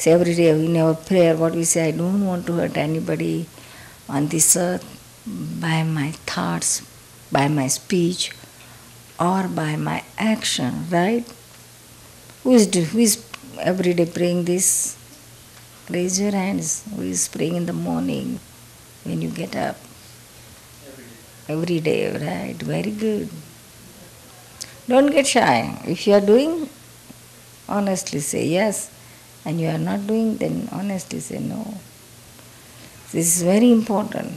Say every day in our prayer, what we say, I don't want to hurt anybody on this earth by my thoughts, by my speech, or by my action, right? Who is, who is every day praying this? Raise your hands. Who is praying in the morning when you get up? Every day, right? Very good. Don't get shy. If you are doing, honestly say yes. And you are not doing, then honestly say no. This is very important.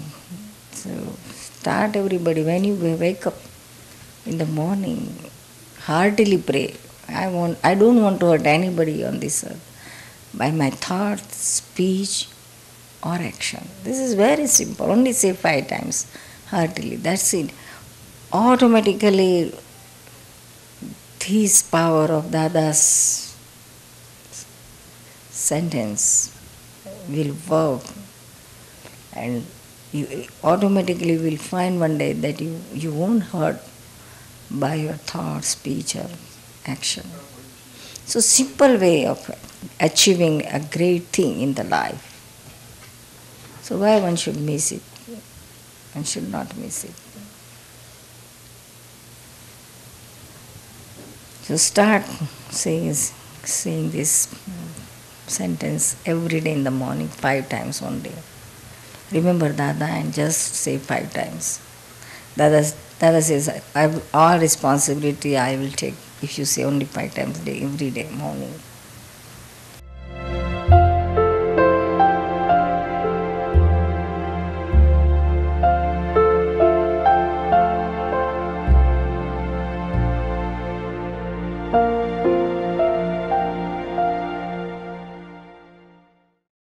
So start everybody when you wake up in the morning, heartily pray. I want I don't want to hurt anybody on this earth by my thoughts, speech, or action. This is very simple. Only say five times heartily. That's it. Automatically this power of Dada's sentence will work and you automatically will find one day that you, you won't hurt by your thought, speech or action. So simple way of achieving a great thing in the life. So why one should miss it? One should not miss it. So start saying, saying this sentence every day in the morning, five times one day. Remember Dada and just say five times. Dada, Dada says, I, all responsibility I will take if you say only five times a day, every day morning.